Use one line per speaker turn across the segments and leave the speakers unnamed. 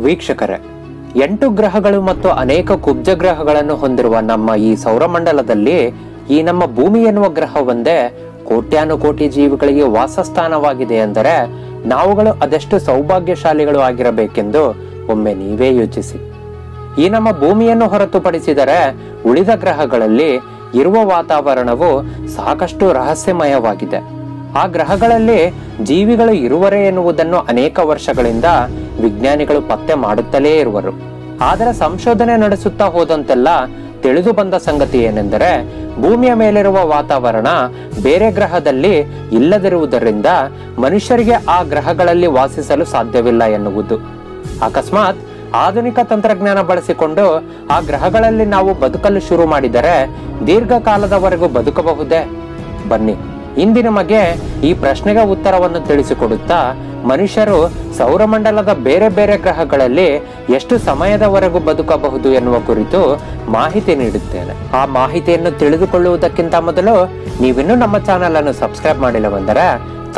ವೀಕ್ಷಕರೇ, ಎಂಟು ಗ್ರಹಗಳು ಮತ್ತು ಅನೇಕ ಕುಬ್ಜ ಗ್ರಹಗಳನ್ನು ಹೊಂದಿರುವ ನಮ್ಮ ಈ ಸೌರಮಂಡಲದಲ್ಲಿ ಈ ನಮ್ಮ ಭೂಮಿ ಎನ್ನುವ ಗ್ರಹ ಒಂದೇ ಕೋಟ್ಯಾನುಕೋಟಿ ಜೀವಿಗಳಿಗೆ ವಾಸಸ್ಥಾನವಾಗಿದೆ ಎಂದರೆ ನಾವುಗಳು ಅದೆಷ್ಟು ಸೌಭಾಗ್ಯಶಾಲಿಗಳು ಆಗಿರಬೇಕೆಂದು ಒಮ್ಮೆ ನೀವೇ ಯೋಚಿಸಿ. ಈ ನಮ್ಮ ಭೂಮಿಯನ್ನು ಹೊರತುಪಡಿಸಿದರೆ ಉಳಿದ ಗ್ರಹಗಳಲ್ಲಿ ಇರುವ ವಾತಾವರಣವು ಸಾಕಷ್ಟು ರಹಸ್ಯಮಯವಾಗಿದೆ. ಆ ಗ್ರಹಗಳಲ್ಲಿ ಜೀವಿಗಳು ಇರುವರೇ ಎನ್ನುವುದನ್ನು ಅನೇಕ ವರ್ಷಗಳಿಂದ ವಿಜ್ಞಾನಿಗಳು ಪತ್ತೆ ಮಾಡುತ್ತಲೇ ಇರುವರು. ಆದರೆ ಸಂಶೋಧನೆ ನಡೆಸುತ್ತಾ ಹೋದಂತೆಲ್ಲ ತಿಳಿದು ಬಂದ ಸಂಗತಿ ಏನೆಂದರೆ, ಭೂಮಿಯ ಮೇಲಿರುವ ವಾತಾವರಣ ಬೇರೆ ಗ್ರಹದಲ್ಲಿ ಇಲ್ಲದಿರುವುದರಿಂದ ಮನುಷ್ಯರಿಗೆ ಆ ಗ್ರಹಗಳಲ್ಲಿ ವಾಸಿಸಲು ಸಾಧ್ಯವಿಲ್ಲ ಎನ್ನುವುದು. ಅಕಸ್ಮಾತ್ ಆಧುನಿಕ ತಂತ್ರಜ್ಞಾನ ಬಳಸಿಕೊಂಡು ಆ ಗ್ರಹಗಳಲ್ಲಿ ನಾವು ಬದುಕಲು ಶುರು ಮಾಡಿದರೆ ದೀರ್ಘಕಾಲದವರೆಗೂ ಬದುಕಬಹುದೇ? ಬನ್ನಿ ಇಂದಿನ ನಮಗೆ ಈ ಪ್ರಶ್ನೆಗೆ ಉತ್ತರವನ್ನು ತಿಳಿಸಿಕೊಡುತ್ತಾ ಮನುಷ್ಯರು ಸೌರಮಂಡಲದ ಬೇರೆ ಬೇರೆ ಗ್ರಹಗಳಲ್ಲಿ ಎಷ್ಟು ಸಮಯದವರೆಗೂ ಬದುಕಬಹುದು ಎನ್ನುವ ಕುರಿತು ಮಾಹಿತಿ ನೀಡುತ್ತೇನೆ. ಆ ಮಾಹಿತಿಯನ್ನು ತಿಳಿದುಕೊಳ್ಳುವುದಕ್ಕಿಂತ ಮೊದಲು ನೀವಿನ್ನೂ ನಮ್ಮ ಚಾನೆಲ್ ಅನ್ನು ಸಬ್ಸ್ಕ್ರೈಬ್ ಮಾಡಿಲ್ಲವೆಂದರೆ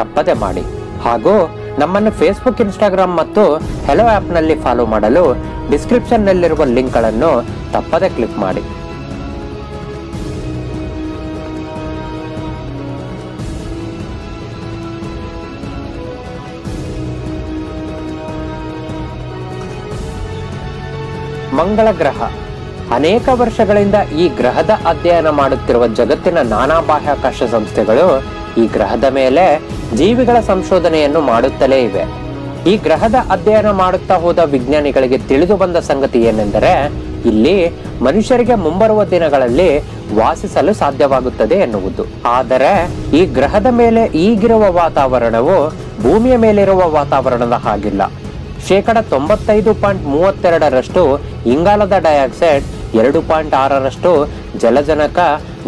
ತಪ್ಪದೆ ಮಾಡಿ. ಹಾಗೂ ನಮ್ಮನ್ನು ಫೇಸ್ಬುಕ್ ಇನ್ಸ್ಟಾಗ್ರಾಮ್ ಮತ್ತು ಹೆಲೋ ಆ್ಯಪ್ನಲ್ಲಿ ಫಾಲೋ ಮಾಡಲು ಡಿಸ್ಕ್ರಿಪ್ಷನ್ನಲ್ಲಿರುವ ಲಿಂಕ್ಗಳನ್ನು ತಪ್ಪದೆ ಕ್ಲಿಕ್ ಮಾಡಿ. ಮಂಗಳ ಗ್ರಹ. ಅನೇಕ ವರ್ಷಗಳಿಂದ ಈ ಗ್ರಹದ ಅಧ್ಯಯನ ಮಾಡುತ್ತಿರುವ ಜಗತ್ತಿನ ನಾನಾ ಬಾಹ್ಯಾಕಾಶ ಸಂಸ್ಥೆಗಳು ಈ ಗ್ರಹದ ಮೇಲೆ ಜೀವಿಗಳ ಸಂಶೋಧನೆಯನ್ನು ಮಾಡುತ್ತಲೇ ಇವೆ. ಈ ಗ್ರಹದ ಅಧ್ಯಯನ ಮಾಡುತ್ತಾ ಹೋದ ವಿಜ್ಞಾನಿಗಳಿಗೆ ತಿಳಿದು ಬಂದ ಸಂಗತಿ ಏನೆಂದರೆ, ಇಲ್ಲಿ ಮನುಷ್ಯರಿಗೆ ಮುಂಬರುವ ದಿನಗಳಲ್ಲಿ ವಾಸಿಸಲು ಸಾಧ್ಯವಾಗುತ್ತದೆ ಎನ್ನುವುದು. ಆದರೆ, ಈ ಗ್ರಹದ ಮೇಲೆ ಈಗಿರುವ ವಾತಾವರಣವು ಭೂಮಿಯ ಮೇಲಿರುವ ವಾತಾವರಣದ ಹಾಗಿಲ್ಲ. ಶೇಕಡ ತೊಂಬತ್ತೈದು ಪಾಯಿಂಟ್ ಮೂವತ್ತೆರಡರಷ್ಟು ಇಂಗಾಲದ ಡೈಆಕ್ಸೈಡ್, ಎರಡು ಪಾಯಿಂಟ್ ಆರರಷ್ಟು ಜಲಜನಕ,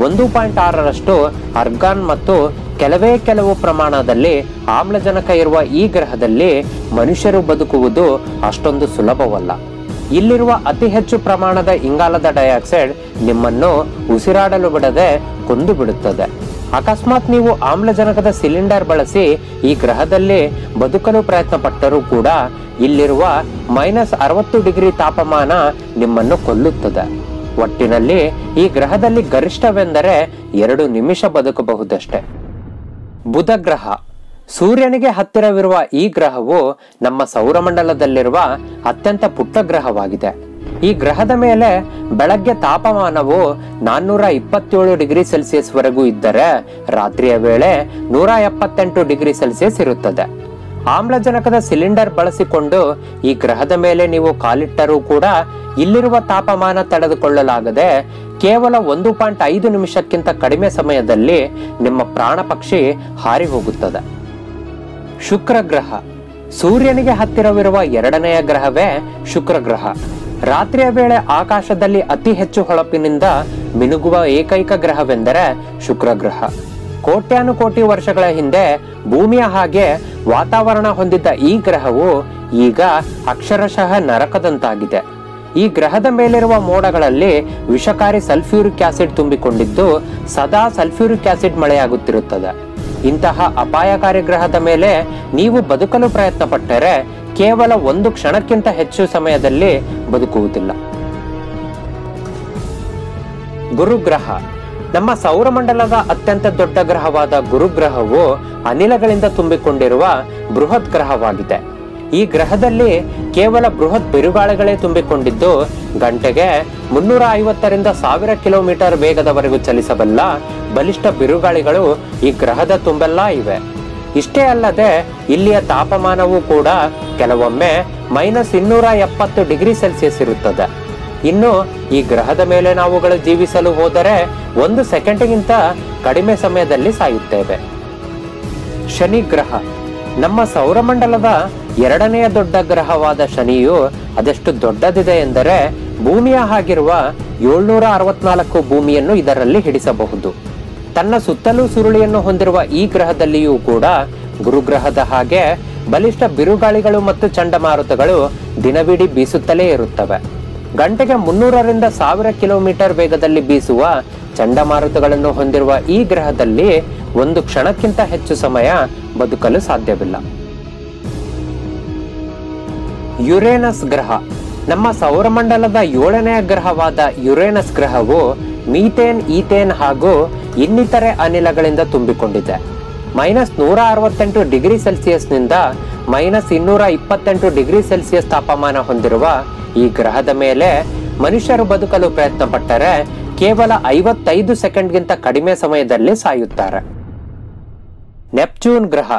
ಒಂದು ಪಾಯಿಂಟ್ ಆರರಷ್ಟು ಅರ್ಗಾನ್ ಮತ್ತು ಕೆಲವೇ ಕೆಲವು ಪ್ರಮಾಣದಲ್ಲಿ ಆಮ್ಲಜನಕ ಇರುವ ಈ ಗ್ರಹದಲ್ಲಿ ಮನುಷ್ಯರು ಬದುಕುವುದು ಅಷ್ಟೊಂದು ಸುಲಭವಲ್ಲ. ಇಲ್ಲಿರುವ ಅತಿ ಹೆಚ್ಚು ಪ್ರಮಾಣದ ಇಂಗಾಲದ ಡೈಆಕ್ಸೈಡ್ ನಿಮ್ಮನ್ನು ಉಸಿರಾಡಲು ಬಿಡದೆ ಕೊಂದು ಬಿಡುತ್ತದೆ. ಅಕಸ್ಮಾತ್ ನೀವು ಆಮ್ಲಜನಕದ ಸಿಲಿಂಡರ್ ಬಳಸಿ ಈ ಗ್ರಹದಲ್ಲಿ ಬದುಕಲು ಪ್ರಯತ್ನ ಪಟ್ಟರೂ ಕೂಡ ಇಲ್ಲಿರುವ ಮೈನಸ್ ಅರವತ್ತು ಡಿಗ್ರಿ ತಾಪಮಾನ ನಿಮ್ಮನ್ನು ಕೊಲ್ಲುತ್ತದೆ. ಒಟ್ಟಿನಲ್ಲಿ ಈ ಗ್ರಹದಲ್ಲಿ ಗರಿಷ್ಠವೆಂದರೆ ಎರಡು ನಿಮಿಷ ಬದುಕಬಹುದಷ್ಟೆ. ಬುಧ ಗ್ರಹ ಸೂರ್ಯನಿಗೆ ಹತ್ತಿರವಿರುವ ಈ ಗ್ರಹವು ನಮ್ಮ ಸೌರಮಂಡಲದಲ್ಲಿರುವ ಅತ್ಯಂತ ಪುಟ್ಟ ಗ್ರಹವಾಗಿದೆ. ಈ ಗ್ರಹದ ಮೇಲೆ ಬೆಳಗ್ಗೆ ತಾಪಮಾನವು ನಾನ್ನೂರ ಇಪ್ಪತ್ತೇಳು ಡಿಗ್ರಿ ಸೆಲ್ಸಿಯಸ್ ವರೆಗೂ ಇದ್ದರೆ ರಾತ್ರಿಯ ವೇಳೆ ನೂರ ಎಪ್ಪತ್ತೆಂಟು ಡಿಗ್ರಿ ಸೆಲ್ಸಿಯಸ್ ಇರುತ್ತದೆ. ಆಮ್ಲಜನಕದ ಸಿಲಿಂಡರ್ ಬಳಸಿಕೊಂಡು ಈ ಗ್ರಹದ ಮೇಲೆ ನೀವು ಕಾಲಿಟ್ಟರೂ ಕೂಡ ಇಲ್ಲಿರುವ ತಾಪಮಾನ ತಡೆದುಕೊಳ್ಳಲಾಗದೆ ಕೇವಲ ಒಂದು ಪಾಯಿಂಟ್ ಐದು ನಿಮಿಷಕ್ಕಿಂತ ಕಡಿಮೆ ಸಮಯದಲ್ಲಿ ನಿಮ್ಮ ಪ್ರಾಣ ಪಕ್ಷಿ ಹಾರಿ ಹೋಗುತ್ತದೆ ಶುಕ್ರ ಗ್ರಹ ಸೂರ್ಯನಿಗೆ ಹತ್ತಿರವಿರುವ ಎರಡನೆಯ ಗ್ರಹವೇ ಶುಕ್ರ ಗ್ರಹ ರಾತ್ರಿಯ ವೇಳೆ ಆಕಾಶದಲ್ಲಿ ಅತಿ ಹೆಚ್ಚು ಹೊಳಪಿನಿಂದ ಮಿನುಗುವ ಏಕೈಕ ಗ್ರಹವೆಂದರೆ ಶುಕ್ರ ಗ್ರಹ ಕೋಟ್ಯಾನುಕೋಟಿ ವರ್ಷಗಳ ಹಿಂದೆ ಭೂಮಿಯ ಹಾಗೆ ವಾತಾವರಣ ಹೊಂದಿದ್ದ ಈ ಗ್ರಹವು ಈಗ ಅಕ್ಷರಶಃ ನರಕದಂತಾಗಿದೆ. ಈ ಗ್ರಹದ ಮೇಲಿರುವ ಮೋಡಗಳಲ್ಲಿ ವಿಷಕಾರಿ ಸಲ್ಫ್ಯೂರಿಕ್ ಆಸಿಡ್ ತುಂಬಿಕೊಂಡಿದ್ದು ಸದಾ ಸಲ್ಫ್ಯೂರಿಕ್ ಆಸಿಡ್ ಮಳೆಯಾಗುತ್ತಿರುತ್ತದೆ. ಇಂತಹ ಅಪಾಯಕಾರಿ ಗ್ರಹದ ಮೇಲೆ ನೀವು ಬದುಕಲು ಪ್ರಯತ್ನ ಪಟ್ಟರೆ ಕೇವಲ ಒಂದು ಕ್ಷಣಕ್ಕಿಂತ ಹೆಚ್ಚು ಸಮಯದಲ್ಲಿ ಬದುಕುವುದಿಲ್ಲ. ಗುರುಗ್ರಹ. ನಮ್ಮ ಸೌರಮಂಡಲದ ಅತ್ಯಂತ ದೊಡ್ಡ ಗ್ರಹವಾದ ಗುರುಗ್ರಹವು ಅನಿಲಗಳಿಂದ ತುಂಬಿಕೊಂಡಿರುವ ಬೃಹತ್ ಗ್ರಹವಾಗಿದೆ. ಈ ಗ್ರಹದಲ್ಲಿ ಕೇವಲ ಬೃಹತ್ ಬಿರುಗಾಳಿಗಳೇ ತುಂಬಿಕೊಂಡಿದ್ದು, ಗಂಟೆಗೆ ಮುನ್ನೂರ ಐವತ್ತರಿಂದ ಸಾವಿರ ಕಿಲೋಮೀಟರ್ ವೇಗದವರೆಗೂ ಚಲಿಸಬಲ್ಲ ಬಲಿಷ್ಠ ಬಿರುಗಾಳಿಗಳು ಈ ಗ್ರಹದ ತುಂಬೆಲ್ಲ ಇವೆ. ಇಷ್ಟೇ ಅಲ್ಲದೆ ಇಲ್ಲಿಯ ತಾಪಮಾನವೂ ಕೂಡ ಕೆಲವೊಮ್ಮೆ ಮೈನಸ್ ಇನ್ನೂರ ಎಪ್ಪತ್ತು ಡಿಗ್ರಿ ಸೆಲ್ಸಿಯಸ್ ಇರುತ್ತದೆ. ಇನ್ನು ಈ ಗ್ರಹದ ಮೇಲೆ ನಾವುಗಳು ಜೀವಿಸಲು ಹೋದರೆ ಒಂದು ಸೆಕೆಂಡ್ಗಿಂತ ಕಡಿಮೆ ಸಮಯದಲ್ಲಿ ಸಾಯುತ್ತೇವೆ. ಶನಿ ಗ್ರಹ. ನಮ್ಮ ಸೌರಮಂಡಲದ ಎರಡನೆಯ ದೊಡ್ಡ ಗ್ರಹವಾದ ಶನಿಯು ಅದೆಷ್ಟು ದೊಡ್ಡದಿದೆ ಎಂದರೆ ಭೂಮಿಯ ಹಾಗಿರುವ ಏಳ್ನೂರ ಅರವತ್ನಾಲ್ಕು ಭೂಮಿಯನ್ನು ಇದರಲ್ಲಿ ಹಿಡಿಸಬಹುದು. ತನ್ನ ಸುತ್ತಲೂ ಸುರುಳಿಯನ್ನು ಹೊಂದಿರುವ ಈ ಗ್ರಹದಲ್ಲಿಯೂ ಕೂಡ ಗುರುಗ್ರಹದ ಹಾಗೆ ಬಲಿಷ್ಠ ಬಿರುಗಾಳಿಗಳು ಮತ್ತು ಚಂಡಮಾರುತಗಳು ದಿನವಿಡೀ ಬೀಸುತ್ತಲೇ ಇರುತ್ತವೆ. ಗಂಟೆಗೆ ಮುನ್ನೂರರಿಂದ ಸಾವಿರ ಕಿಲೋಮೀಟರ್ ವೇಗದಲ್ಲಿ ಬೀಸುವ ಚಂಡಮಾರುತಗಳನ್ನು ಹೊಂದಿರುವ ಈ ಗ್ರಹದಲ್ಲಿ ಒಂದು ಕ್ಷಣಕ್ಕಿಂತ ಹೆಚ್ಚು ಸಮಯ ಬದುಕಲು ಸಾಧ್ಯವಿಲ್ಲ. ಯುರೇನಸ್ ಗ್ರಹ. ನಮ್ಮ ಸೌರಮಂಡಲದ ಏಳನೆಯ ಗ್ರಹವಾದ ಯುರೇನಸ್ ಗ್ರಹವು ಮೀಥೇನ್, ಈಥೇನ್ ಹಾಗೂ ಇನ್ನಿತರೆ ಅನಿಲಗಳಿಂದ ತುಂಬಿಕೊಂಡಿದೆ. ಮೈನಸ್ ನೂರ ಅರವತ್ತೆಂಟು ಡಿಗ್ರಿ ಸೆಲ್ಸಿಯಸ್ನಿಂದ ಮೈನಸ್ ಇನ್ನೂರ ಇಪ್ಪತ್ತೆಂಟು ಡಿಗ್ರಿ ಸೆಲ್ಸಿಯಸ್ ತಾಪಮಾನ ಹೊಂದಿರುವ ಈ ಗ್ರಹದ ಮೇಲೆ ಮನುಷ್ಯರು ಬದುಕಲು ಪ್ರಯತ್ನ ಪಟ್ಟರೆ ಕೇವಲ ಐವತ್ತೈದು ಸೆಕೆಂಡ್ಗಿಂತ ಕಡಿಮೆ ಸಮಯದಲ್ಲಿ ಸಾಯುತ್ತಾರೆ. ನೆಪ್ಚೂನ್ ಗ್ರಹ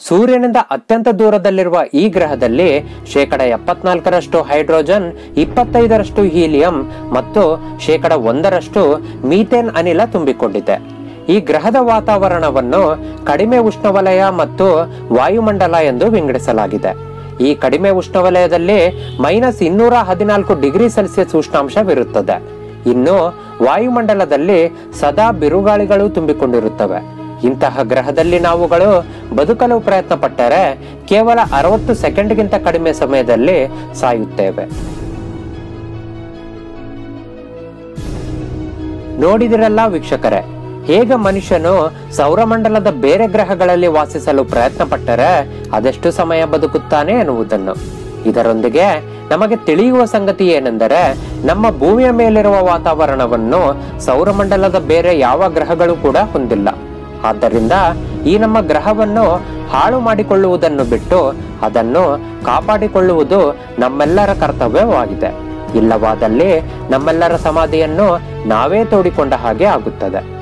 ಸೂರ್ಯನಿಂದ ಅತ್ಯಂತ ದೂರದಲ್ಲಿರುವ ಈ ಗ್ರಹದಲ್ಲಿ ಶೇಕಡ ಎಪ್ಪತ್ನಾಲ್ಕರಷ್ಟು ಹೈಡ್ರೋಜನ್, ಇಪ್ಪತ್ತೈದರಷ್ಟು ಹೀಲಿಯಂ ಮತ್ತು ಶೇಕಡ ಒಂದರಷ್ಟು ಮೀಥೇನ್ ಅನಿಲ ತುಂಬಿಕೊಂಡಿದೆ. ಈ ಗ್ರಹದ ವಾತಾವರಣವನ್ನು ಕಡಿಮೆ ಉಷ್ಣವಲಯ ಮತ್ತು ವಾಯುಮಂಡಲ ಎಂದು ವಿಂಗಡಿಸಲಾಗಿದೆ. ಈ ಕಡಿಮೆ ಉಷ್ಣವಲಯದಲ್ಲಿ ಮೈನಸ್ ಇನ್ನೂರ ಹದಿನಾಲ್ಕು ಡಿಗ್ರಿ ಸೆಲ್ಸಿಯಸ್ ಉಷ್ಣಾಂಶವಿರುತ್ತದೆ. ಇನ್ನು ವಾಯುಮಂಡಲದಲ್ಲಿ ಸದಾ ಬಿರುಗಾಳಿಗಳು ತುಂಬಿಕೊಂಡಿರುತ್ತವೆ. ಇಂತಹ ಗ್ರಹದಲ್ಲಿ ನಾವುಗಳು ಬದುಕಲು ಪ್ರಯತ್ನ ಪಟ್ಟರೆ ಕೇವಲ ಅರವತ್ತು ಸೆಕೆಂಡ್ಗಿಂತ ಕಡಿಮೆ ಸಮಯದಲ್ಲಿ ಸಾಯುತ್ತೇವೆ. ನೋಡಿದಿರಲ್ಲ ವೀಕ್ಷಕರೇ, ಹೇಗೆ ಮನುಷ್ಯನು ಸೌರಮಂಡಲದ ಬೇರೆ ಗ್ರಹಗಳಲ್ಲಿ ವಾಸಿಸಲು ಪ್ರಯತ್ನ ಪಟ್ಟರೆ ಅದೆಷ್ಟು ಸಮಯ ಬದುಕುತ್ತಾನೆ ಎನ್ನುವುದನ್ನು. ಇದರೊಂದಿಗೆ ನಮಗೆ ತಿಳಿಯುವ ಸಂಗತಿ ಏನೆಂದರೆ, ನಮ್ಮ ಭೂಮಿಯ ಮೇಲಿರುವ ವಾತಾವರಣವನ್ನು ಸೌರಮಂಡಲದ ಬೇರೆ ಯಾವ ಗ್ರಹಗಳು ಕೂಡ ಹೊಂದಿಲ್ಲ. ಆದ್ದರಿಂದ ಈ ನಮ್ಮ ಗ್ರಹವನ್ನು ಹಾಳು ಮಾಡಿಕೊಳ್ಳುವುದನ್ನು ಬಿಟ್ಟು ಅದನ್ನು ಕಾಪಾಡಿಕೊಳ್ಳುವುದು ನಮ್ಮೆಲ್ಲರ ಕರ್ತವ್ಯವಾಗಿದೆ. ಇಲ್ಲವಾದಲ್ಲಿ ನಮ್ಮೆಲ್ಲರ ಸಮಾಧಿಯನ್ನು ನಾವೇ ತೋಡಿಕೊಂಡ ಹಾಗೆ ಆಗುತ್ತದೆ.